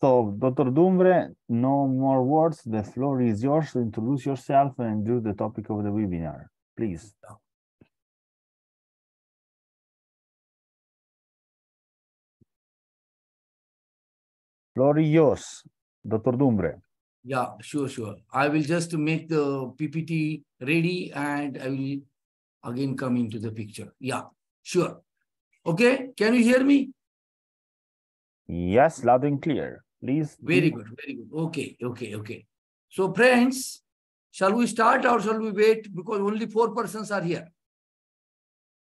So, Dr. Dumbre, no more words. The floor is yours to introduce yourself and do the topic of the webinar, please. Floor is yours, Dr. Dumbre. Yeah, sure, sure. I will just make the PPT ready and I will again come into the picture. Yeah, sure. Okay, can you hear me? Yes, loud and clear. Please. Very good, very good. Okay, okay, okay. So friends, shall we start or shall we wait? Because only four persons are here.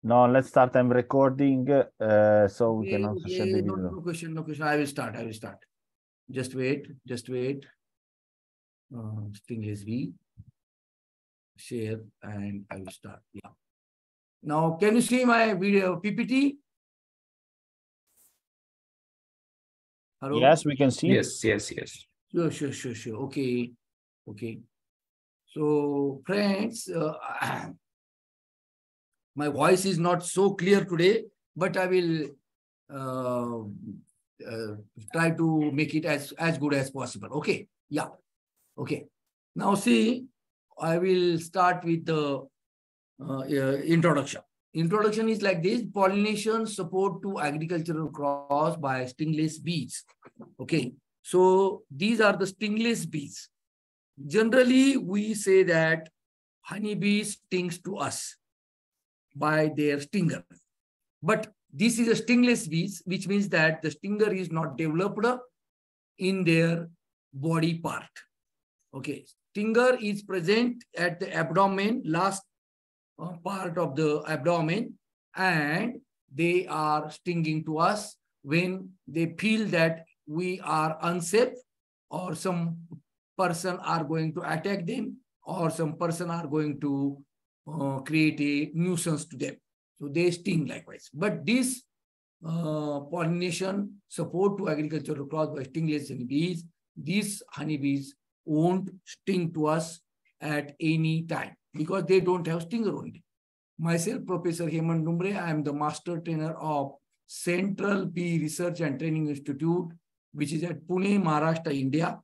No, let's start. I'm recording, uh, so we Okay, can also share okay, the no, video. no question, no question. I will start, I will start. Just wait, just wait. Uh, thing is V. Share and I will start, yeah. Now, can you see my video PPT? Hello? Yes, we can see. Yes, yes, yes. Sure, sure, sure, sure. Okay, okay. So, friends, uh, my voice is not so clear today, but I will uh, uh, try to make it as as good as possible. Okay, yeah, okay. Now, see, I will start with the uh, uh, introduction. Introduction is like this: pollination support to agricultural crops by stingless bees. Okay, so these are the stingless bees. Generally, we say that honeybee stings to us by their stinger. But this is a stingless bees, which means that the stinger is not developed in their body part. Okay, stinger is present at the abdomen, last part of the abdomen, and they are stinging to us when they feel that we are unsafe or some person are going to attack them or some person are going to uh, create a nuisance to them. So they sting likewise. But this uh, pollination support to agricultural crops by stingless honeybees, these honeybees won't sting to us at any time because they don't have stinger only. Myself, Professor Hemant Dumbre, I am the master trainer of Central Bee Research and Training Institute, which is at Pune, Maharashtra, India.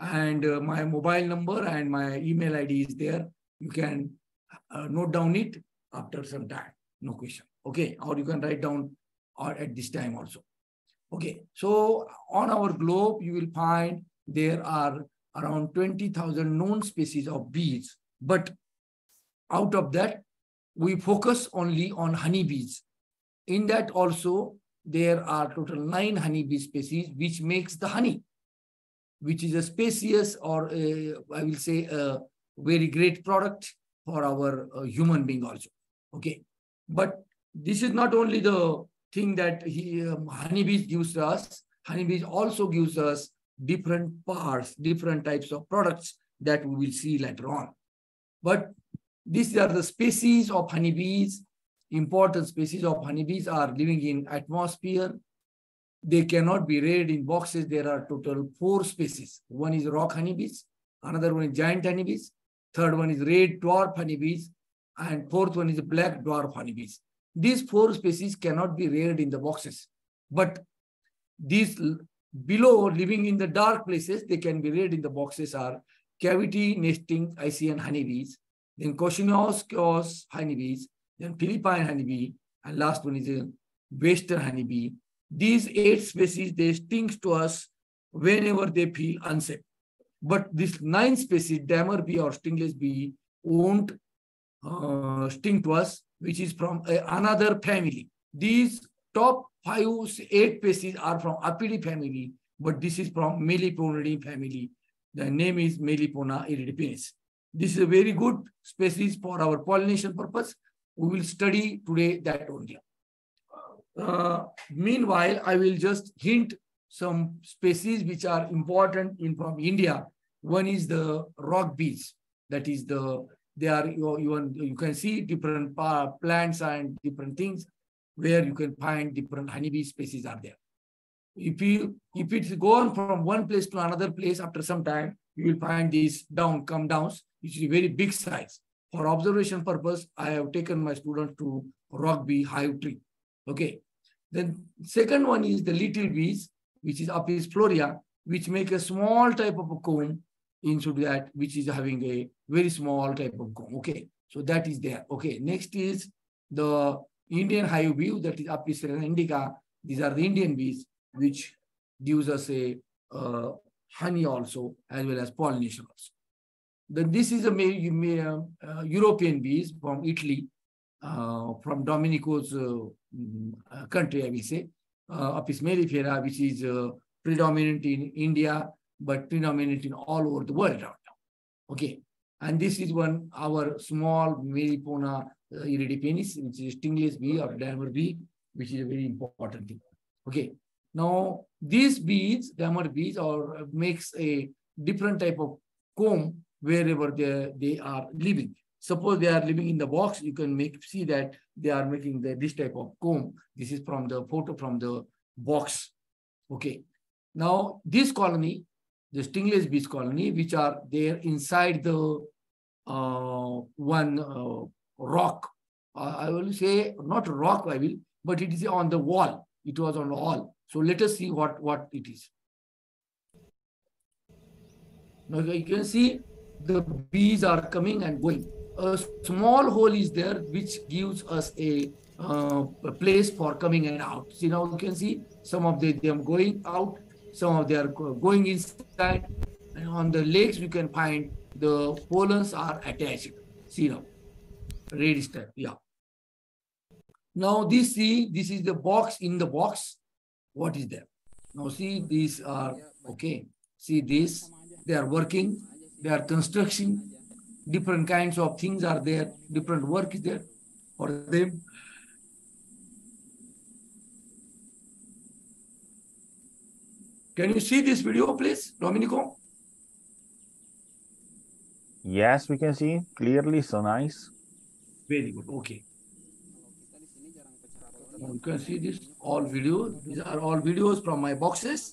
And uh, my mobile number and my email ID is there. You can uh, note down it after some time. No question. Okay. Or you can write down or at this time also. Okay. So on our globe, you will find there are around 20,000 known species of bees. But out of that, we focus only on honeybees. In that also, there are total nine honeybee species, which makes the honey, which is a species or a, I will say a very great product for our uh, human being also. Okay. But this is not only the thing that he, um, honeybees gives us, honeybees also gives us different parts, different types of products that we will see later on. But these are the species of honeybees. Important species of honeybees are living in atmosphere. They cannot be reared in boxes. There are total four species. One is rock honeybees, another one is giant honeybees, third one is red dwarf honeybees, and fourth one is black dwarf honeybees. These four species cannot be reared in the boxes, but these below living in the dark places, they can be reared in the boxes are cavity nesting ICN honeybees, then Cochinioskos honeybees, then Philippine honeybee, and last one is a western honeybee. These eight species, they sting to us whenever they feel unsafe. But this nine species, damer bee or stingless bee, won't uh, sting to us, which is from a, another family. These top five, eight species are from Apidae family, but this is from Meliponidae family. The name is Melipona iridipennis. This is a very good species for our pollination purpose. We will study today that only. Uh, meanwhile, I will just hint some species which are important in from India. One is the rock bees. That is the they are you, you, can see different plants and different things where you can find different honeybee species are there. If you if it's gone from one place to another place after some time, you will find these down come downs, which is a very big size. For observation purpose, I have taken my students to rock bee hive tree. Okay. Then second one is the little bees, which is Apis florea, which make a small type of a comb into that, which is having a very small type of comb. Okay, so that is there. Okay, next is the Indian hive bee, that is Apis indica. These are the Indian bees, which gives us a uh, honey also, as well as pollination also. Then this is a uh, uh, European bees from Italy, uh, from Domenico's uh, mm, uh, country, I will say, uh, Apis mellifera, which is predominant in India, but predominant in all over the world right now. Okay. And this is one, our small Melipona uh, iridipennis, which is stingless bee or damer bee, which is a very important thing. Okay. Now, these bees, damer bees, or makes a different type of comb wherever they, they are living. Suppose they are living in the box, you can make see that they are making the, this type of comb. This is from the photo from the box. Okay. Now, this colony, the stingless bees colony, which are there inside the uh, one uh, rock. Uh, I will say not rock, I will, but it is on the wall. It was on the wall. So let us see what, what it is. Now you can see the bees are coming and going. A small hole is there which gives us a, uh, a place for coming and out. See now you can see some of the, them going out, some of them are going inside. And on the legs you can find the pollens are attached. See now, red step, yeah. Now this see, this is the box in the box. What is there? Now see, these are, okay. See this, they are working they are construction, different kinds of things are there, different work is there for them. Can you see this video, please, Domenico? Yes, we can see clearly, so nice. Very good, okay. You can see this, all videos. These are all videos from my boxes.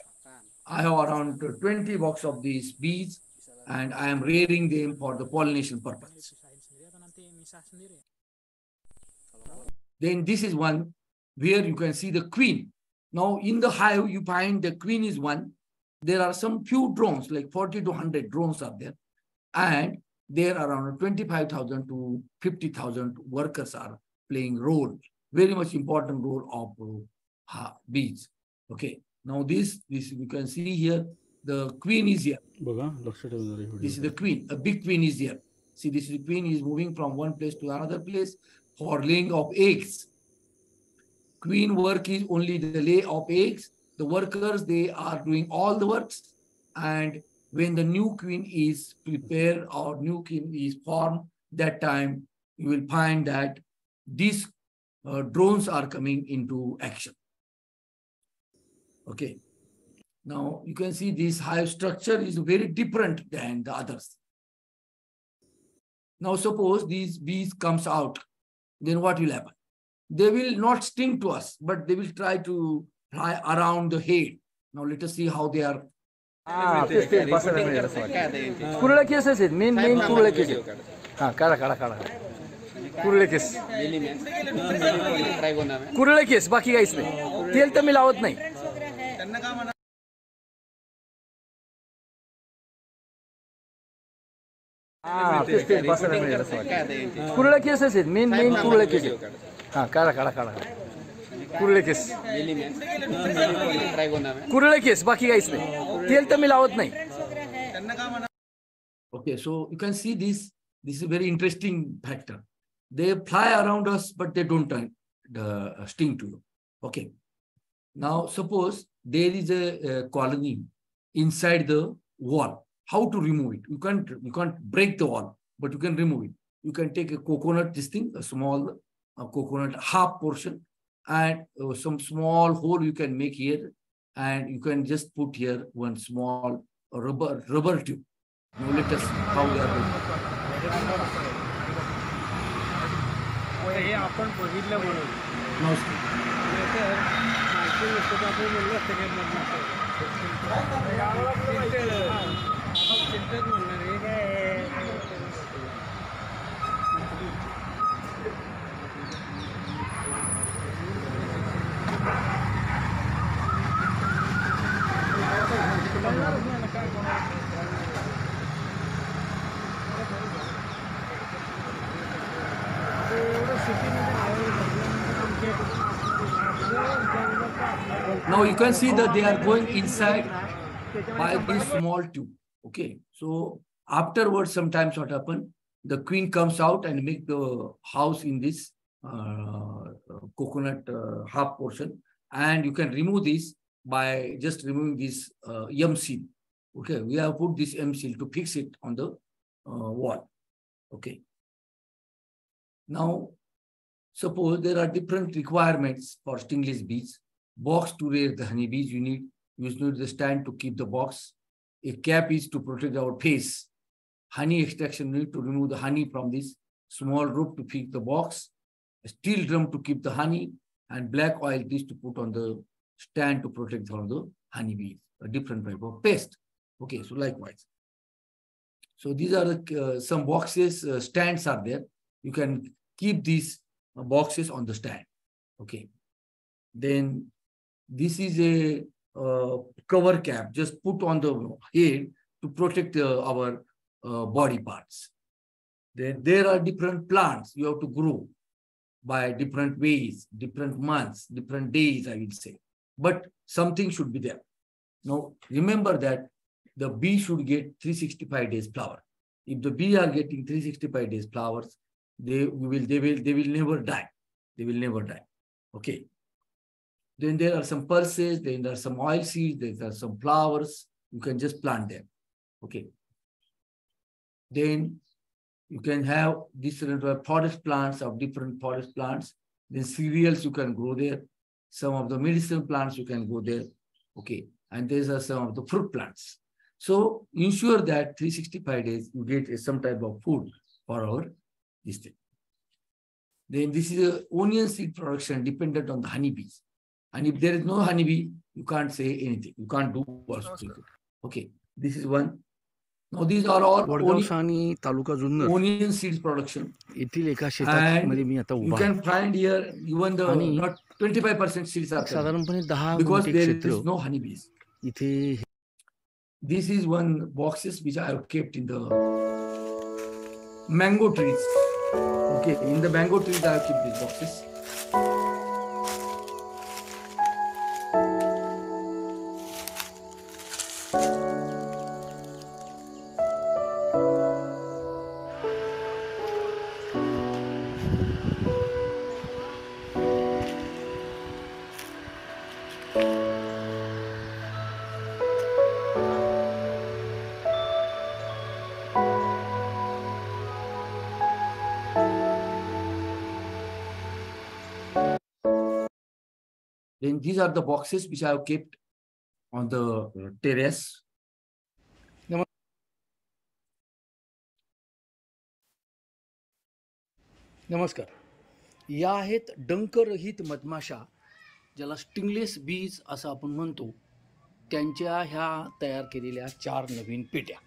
I have around 20 box of these bees and I am rearing them for the pollination purpose. Then this is one where you can see the queen. Now in the hive, you find the queen is one. There are some few drones, like 40 to 100 drones are there. And there are around 25,000 to 50,000 workers are playing role, very much important role of uh, bees. Okay. Now this, this you can see here, the queen is here. This is the queen. A big queen is here. See, this is the queen is moving from one place to another place for laying of eggs. Queen work is only the lay of eggs. The workers, they are doing all the works. And when the new queen is prepared or new queen is formed, that time you will find that these uh, drones are coming into action. Okay. Now you can see this hive structure is very different than the others. Now suppose these bees comes out, then what will happen? They will not sting to us, but they will try to fly around the head. Now let us see how they are. Ah, कुरळ्या case आहेत main main कुरळ्या case हा काढा काढा काढा कुरळे case कुरळे case बाकी काहीच नाही हाँ मेन मेन केस हाँ काढा काढा काढा केस बाकी काहीच नाही तेल तर मी लावत नाही okay so you can see this this is interesting factor they fly around us but they don't sting to you okay Now, suppose there is a a colony inside the wall how to remove it. You can't, you can't break the wall, but you can remove it. You can take a coconut, this thing, a small a coconut, half portion, and uh, some small hole you can make here. And you can just put here one small rubber rubber tube. Now let us how we are doing. Now you can see that they are going inside by this small tube. Okay, so afterwards, sometimes what happen? The queen comes out and make the house in this uh, coconut uh, half portion, and you can remove this by just removing this uh, seal. Okay, we have put this M seal to fix it on the uh, wall. Okay. Now, suppose there are different requirements for stingless bees box to raise the honeybees. You need you need the stand to keep the box. A cap is to protect our face. Honey extraction need to remove the honey from this small rope to feed the box. A steel drum to keep the honey, and black oil is to put on the stand to protect from the honeybees. A different type of pest. Okay, so likewise. So these are the, uh, some boxes. Uh, stands are there. You can keep these uh, boxes on the stand. Okay. Then this is a uh, cover cap just put on the head to protect uh, our uh, body parts. Then there are different plants you have to grow by different ways, different months, different days, I will say. But something should be there. Now, remember that the bee should get 365 days flower. If the bee are getting 365 days flowers, they will they will they will never die. They will never die. Okay. Then there are some pulses, then there are some oil seeds, there are some flowers. You can just plant them. Okay. Then you can have different uh, forest plants of different forest plants. Then cereals you can grow there. Some of the medicinal plants you can go there. Okay. And these are some of the fruit plants. So ensure that 365 days you get some type of food for our thing. Then this is a onion seed production dependent on the honeybees. And if there is no honeybee, you can't say anything. You can't do also. Okay, this is one. Now these are all Vadgaon onion, आणि taluka Junnar onion seeds production. येथील एका And शेतामध्ये मी आता You उभा आहे. can find here even the आणि not 25% seeds are there साधारणपणे दहा because गुंठे there क्षेत्र is no honeybees. इथे This is one boxes which I have kept in the mango trees. Okay, in the mango trees I have kept these boxes. Then these are the boxes which I have kept on the terrace. नमस्कार. या आहेत डंकरहित मधमाशा ज्याला stingless बीज असं आपण म्हणतो. त्यांच्या ह्या तयार केलेल्या चार नवीन पेट्या.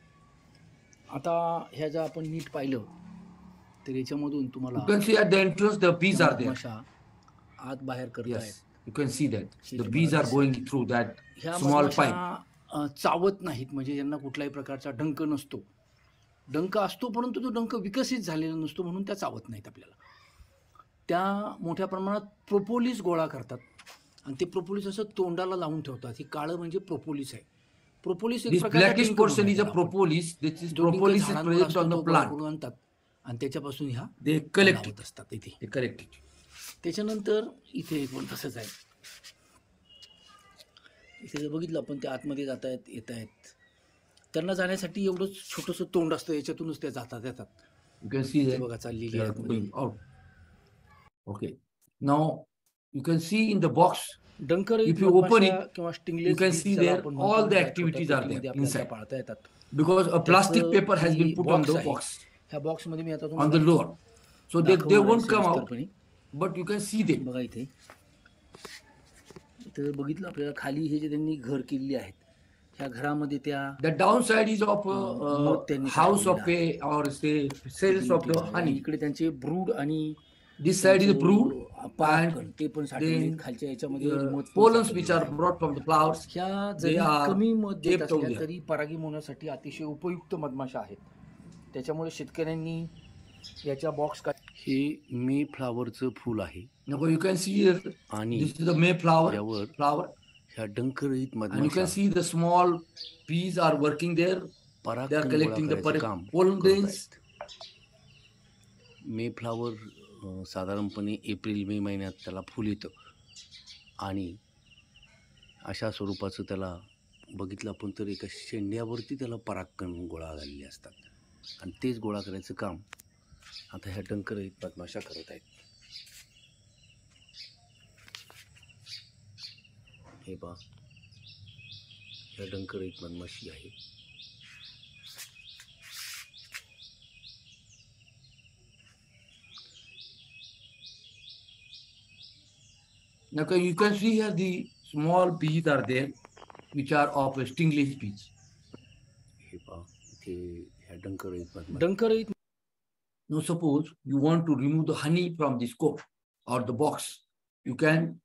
आता ह्या जर आपण नीट पाहिलं तर याच्यामधून You तुम्हाला can see at the entrance the bees are there. मधमाशा आत बाहेर करतायत. Yes, you can see that. The Sheet bees are bars. going through that ह्या small मधमाशा pipe. अ, चावत नाहीत म्हणजे यांना कुठल्याही प्रकारचा डंक नसतो डंक असतो परंतु तो डंक विकसित झालेला नसतो म्हणून त्या चावत नाहीत आपल्याला त्या मोठ्या प्रमाणात प्रोपोलिस गोळा करतात आणि ते प्रोपोलिस असं तोंडाला लावून ठेवतात हे काळं म्हणजे प्रोपोलिस आहे प्रोपोलिस एक This प्रकारचा blackish डिंक portion is a म्हणूयात आपण. propolis. This is जो डिंक propolis is झाडांवर present असतो on तो the गोळा plant. करून आणतात आणि त्याच्यापासून ह्या लावत it. असतात इथे it. त्याच्यानंतर इथे पण तसंच आहे. इथे जर बघितलं आपण ते आतमध्ये जात आहेत येत आहेत. त्यांना जाण्यासाठी एवढंच छोटंसं तोंड असतं याच्यातूनच त्या जातात येतात. बघा चाललेली okay now you can see in the box Dunker if you open it किंवा स्टिंगले you can see there all the activities are there inside पाळता येतात. Because a plastic paper has been put on the box ह्या बॉक्समध्ये मी आता on the lower so they they won't come out but you can see they बघा इथे. तर बघितलं आपल्याला खाली हे जे त्यांनी घर केलेले आहेत त्या घरामध्ये त्या the down side is of house of a or cells of आणि इकडे त्यांचे ब्रूड आणि दिस साइड इज ब्रूड ते पण खालच्या याच्यामध्ये pollens which are brought from the flowers ह्या जरी कमी मध्ये तरी परागीम होण्यासाठी अतिशय उपयुक्त मधमाशा आहेत. त्याच्यामुळे शेतकऱ्यांनी याच्या बॉक्स का हे मे फ्लावरचं फूल आहे. now you can see here, आणि this is the Mayflower Yavar flower, ह्या डंखरहित and you मधमाशा can see the small bees are working there. परागकण They are गोळा collecting the करायचं pollen- काम pollen करत grains. आहेत. मे फ्लावर अं, साधारणपणे एप्रिल मे महिन्यात त्याला फुल येतं. आणि अशा स्वरूपाचं त्याला बघितलं आपण तर एका शेंड्यावरती त्याला परागकण गोळा झालेले असतात. आणि तेच गोळा करायचं काम आता हा टंकर बदमाशा करता है डंकर एक मनमाशी है नक you can see here the small bees are there which are of stingless bees Dunker डंकर Now suppose you want to remove the honey from the scope or the box, you can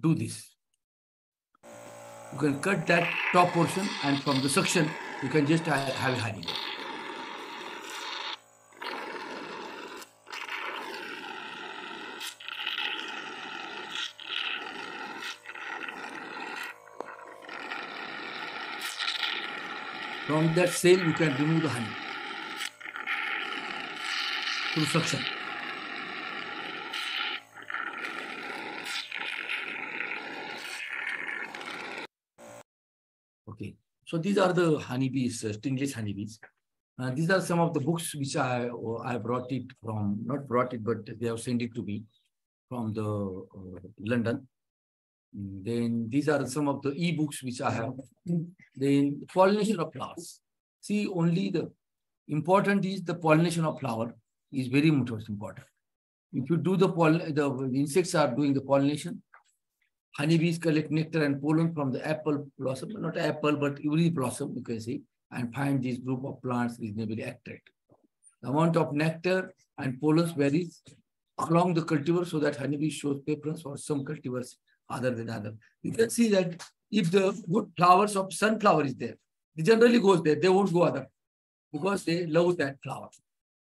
do this. You can cut that top portion and from the suction, you can just ha- have honey. From that cell, you can remove the honey through suction. Okay, so these are the honeybees, uh, stingless honeybees. Uh, these are some of the books which I I brought it from, not brought it, but they have sent it to me from the uh, London. Mm, Then these are some of the e-books which I have. Then pollination of flowers. See, only the important is the pollination of flower is very much important. If you do the pollen, the insects are doing the pollination. Honeybees collect nectar and pollen from the apple blossom, not apple, but every blossom, you can see, and find this group of plants reasonably attractive. The amount of nectar and pollen varies along the cultivar so that honeybee shows preference for some cultivars other than other. You can see that if the good flowers of sunflower is there, they generally goes there, they won't go other because they love that flower.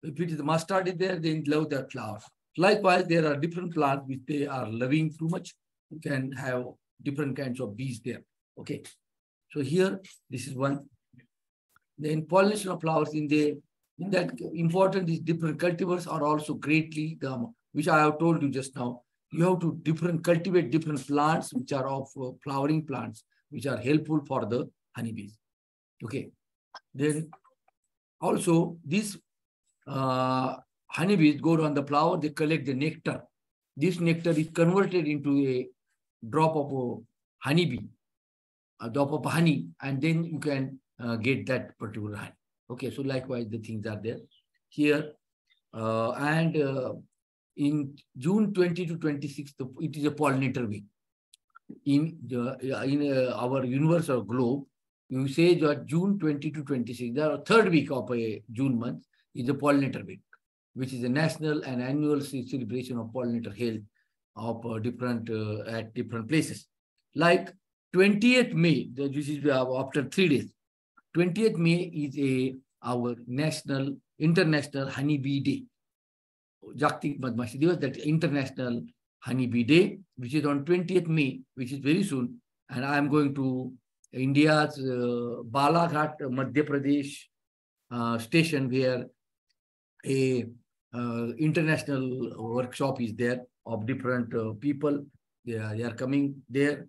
If it is mustard is there, they love that flower. Likewise, there are different plants which they are loving too much. You can have different kinds of bees there. Okay. So here, this is one. Then pollination of flowers in the in that important is different cultivars are also greatly the which I have told you just now. You have to different cultivate different plants which are of uh, flowering plants which are helpful for the honeybees. Okay. Then also these uh, honeybees go on the flower, they collect the nectar. This nectar is converted into a drop of a honeybee, a drop of honey, and then you can uh, get that particular honey. Okay, so likewise the things are there here. Uh, and uh, in June 20 to 26, the, it is a pollinator week. In, the, in uh, our universe or globe, you say that June 20 to 26, the third week of a June month is the pollinator week, which is a national and annual celebration of pollinator health of uh, different uh, at different places. Like 20th May, this is uh, after three days. 20th May is a our national international honeybee day. Jagtik Madmashi Divas, that international honeybee day, which is on 20th May, which is very soon. And I am going to India's uh, Balaghat, Madhya Pradesh uh, station where a uh, international workshop is there of different uh, people. They are, they are coming there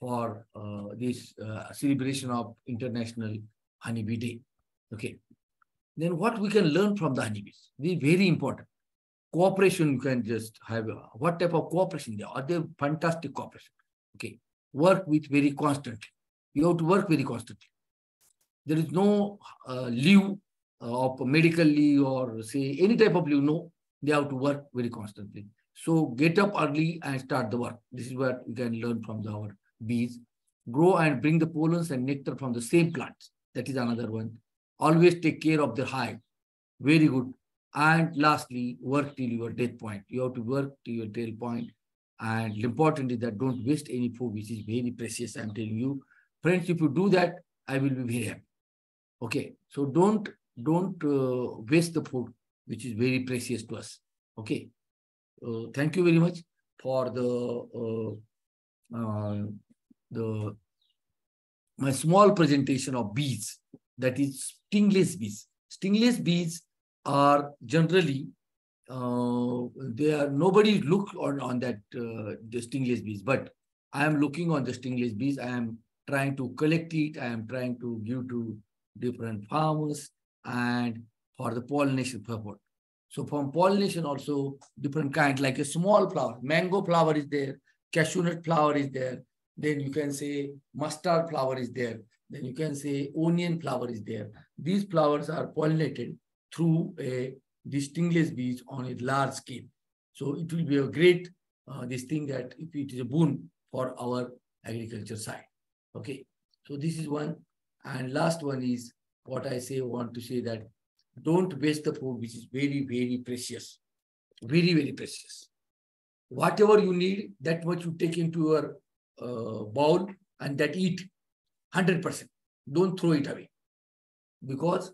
for uh, this uh, celebration of International Honeybee Day. Okay. Then what we can learn from the honeybees? This is very important. Cooperation you can just have. uh, What type of cooperation? There are they fantastic cooperation. Okay. Work with very constantly. You have to work very constantly. There is no uh, leave uh, of medical leave or say any type of leave. No, they have to work very constantly. So get up early and start the work. This is what we can learn from the, our bees. Grow and bring the pollens and nectar from the same plants. That is another one. Always take care of the hive. Very good. And lastly, work till your death point. You have to work till your death point. And important is that don't waste any food, which is very precious. I'm telling you, friends. If you do that, I will be very happy. Okay, so don't don't uh, waste the food, which is very precious to us. Okay, uh, thank you very much for the uh, uh, the my small presentation of bees. That is stingless bees. Stingless bees are generally uh, they are nobody look on on that uh, the stingless bees, but I am looking on the stingless bees. I am trying to collect it. I am trying to give to different farmers and for the pollination purpose. So from pollination also different kind, like a small flower, mango flower is there, cashew nut flower is there. Then you can say mustard flower is there. Then you can say onion flower is there. These flowers are pollinated through a distinguished bees on a large scale. So it will be a great uh, this thing that if it is a boon for our agriculture side. Okay, so this is one. And last one is what I say, want to say that don't waste the food, which is very, very precious. Very, very precious. Whatever you need, that much you take into your uh, bowl and that eat 100%. Don't throw it away. Because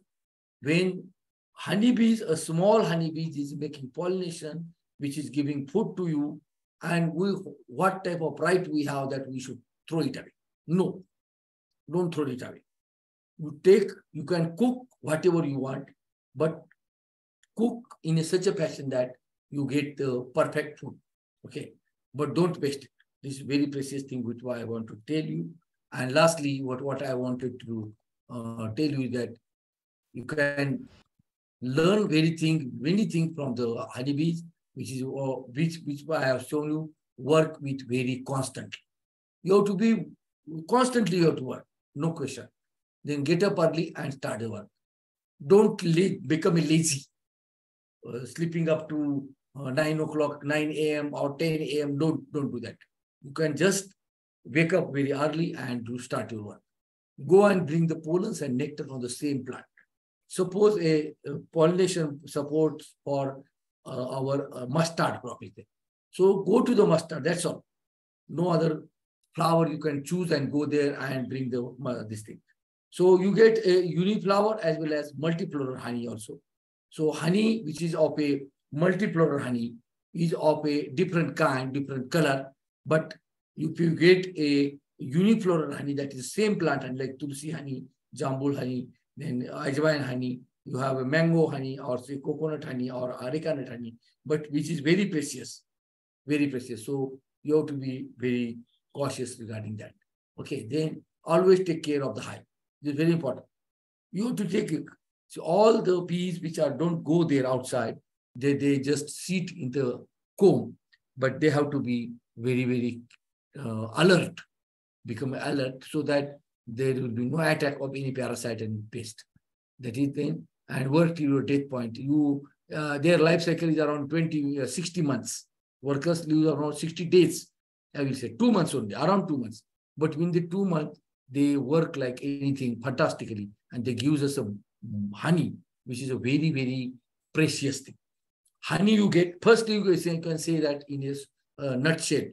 when honeybees, a small honeybee is making pollination, which is giving food to you, and we, what type of right we have that we should throw it away? No, don't throw it away. You take, you can cook whatever you want, but cook in a such a fashion that you get the perfect food. Okay, but don't waste it. This is very precious thing which I want to tell you. And lastly, what, what I wanted to uh, tell you is that you can learn very thing, many things from the honeybees, which is uh, which which I have shown you. Work with very constantly. You have to be constantly you have to work, no question. Then get up early and start the work. Don't become lazy, uh, sleeping up to uh, 9 o'clock, 9 a.m. or 10 a.m. Don't, don't do that. You can just wake up very early and do start your work. Go and bring the pollens and nectar from the same plant. Suppose a, a pollination support for uh, our uh, mustard crop is there. So go to the mustard, that's all. No other flower you can choose and go there and bring the uh, this thing. So you get a unifloral as well as multifloral honey also. So honey, which is of a multifloral honey, is of a different kind, different color. But if you get a unifloral honey, that is the same plant, and like tulsi honey, jambul honey, then ajwain honey, you have a mango honey or say coconut honey or areca nut honey, but which is very precious, very precious. So you have to be very cautious regarding that. Okay, then always take care of the hive. Is very important. You have to take it. So all the bees which are don't go there outside, they, they just sit in the comb, but they have to be very, very uh, alert, become alert so that there will be no attack of any parasite and pest. That is then, and work to your death point. You uh, Their life cycle is around 20, uh, 60 months. Workers live around 60 days. I will say two months only, around two months. But in the two months, they work like anything fantastically, and they give us a honey, which is a very, very precious thing. Honey you get, first you can say that in a uh, nutshell.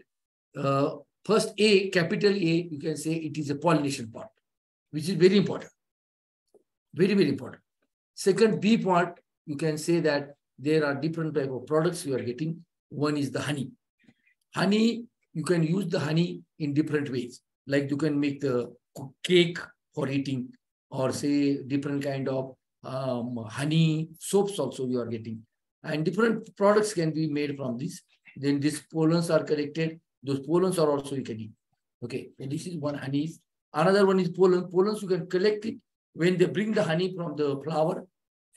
Uh, first A, capital A, you can say it is a pollination part, which is very important. Very, very important. Second B part, you can say that there are different type of products you are getting. One is the honey. Honey you can use the honey in different ways. Like you can make the cake for eating or say different kind of um, honey soaps also you are getting. And different products can be made from this. Then these pollens are collected. Those pollens are also you can eat. Okay, and this is one honey. Another one is pollen. Pollens you can collect it when they bring the honey from the flower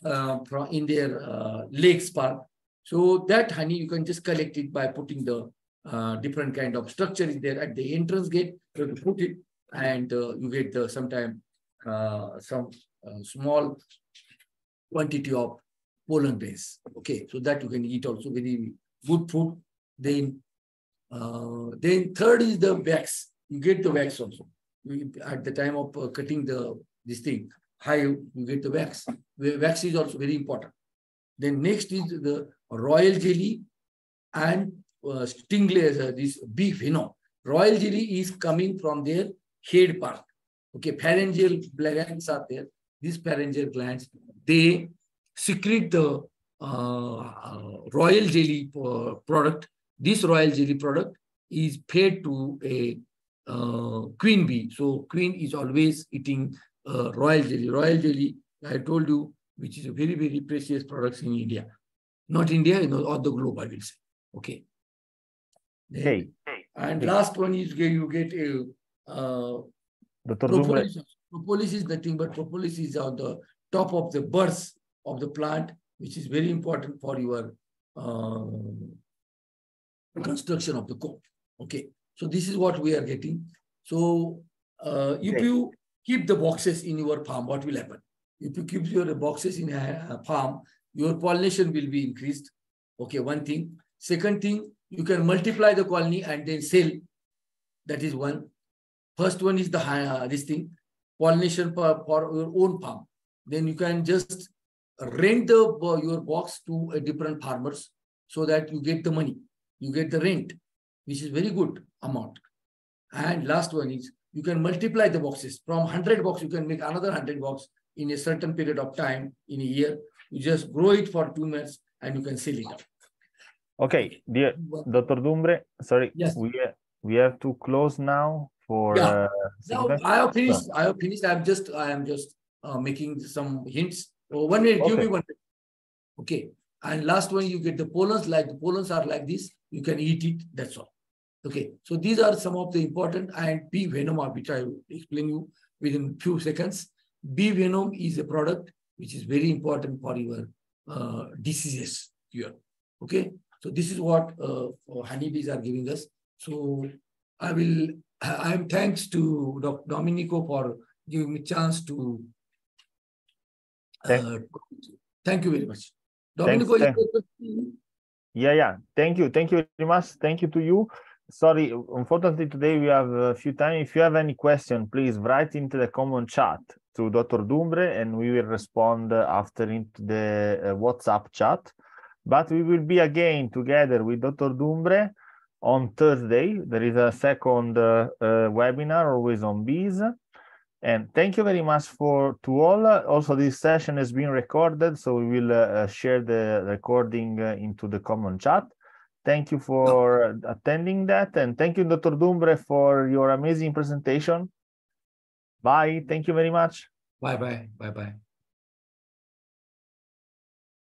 uh, from in their uh, lakes park. So that honey you can just collect it by putting the uh, different kind of structure is there at the entrance gate. You to put it and uh, you get the sometime uh, some uh, small quantity of pollen grains. Okay, so that you can eat also very good food. Then, uh, then third is the wax. You get the wax also. at the time of uh, cutting the this thing, high, you get the wax. Wax is also very important. Then next is the royal jelly and uh, stingless, uh, this beef, you know. Royal jelly is coming from their head part. Okay, pharyngeal glands are there. These pharyngeal glands, they secrete the uh, uh, royal jelly uh, product. This royal jelly product is fed to a uh, queen bee. So queen is always eating uh, royal jelly. Royal jelly, I told you, which is a very, very precious product in India. Not India, you know, or the globe, I will say. Okay. Hey. Okay, And Okay. last one is get- you get a uh. Dumbre, propolis. Propolis is nothing but propolis is on the top of the burst of the plant, which is very important for your uh, construction of the comb. Okay, so this is what we are getting. So uh, if you keep the boxes in your farm, what will happen? If you keep your boxes in a farm, your pollination will be increased. Okay, one thing. Second thing, you can multiply the colony and then sell. That is one. First one is the uh, this thing, pollination for, for your own farm. Then you can just rent the uh, your box to a different farmers so that you get the money, you get the rent, which is very good amount. And last one is you can multiply the boxes from 100 box, you can make another 100 box in a certain period of time in a year. You just grow it for two months and you can sell it out. okay, dear Dr. Dumbre, sorry, Yes. we we have to close now for Yeah. uh, Now segment. I have finished. I have finished. I'm just I am just uh, making some hints. Oh, one minute, give me one minute. Okay. And last one, you get the pollens, like the pollens are like this. You can eat it. That's all. Okay. So these are some of the important and bee venom, which I will explain you within few seconds. Bee venom is a product which is very important for your uh, diseases here. Okay. So this is what uh, honeybees are giving us. So I will I am thanks to Dr. Domenico for giving me chance to. Thank- uh, thank you very much. Domenico, thank- you- Yeah, yeah. Thank you. Thank you very much. Thank you to you. Sorry, unfortunately, today we have a few time. If you have any question, please write into the common chat to Dr. Dumbre and we will respond after into the uh, WhatsApp chat. But we will be again together with Dr. Dumbre on Thursday. There is a second uh, uh, webinar always on bees. And thank you very much for to all. Also, this session has been recorded, so we will uh, uh, share the recording uh, into the common chat. Thank you for attending that, and thank you, Dr. Dumbre, for your amazing presentation. Bye. Thank you very much. Bye bye. Bye bye.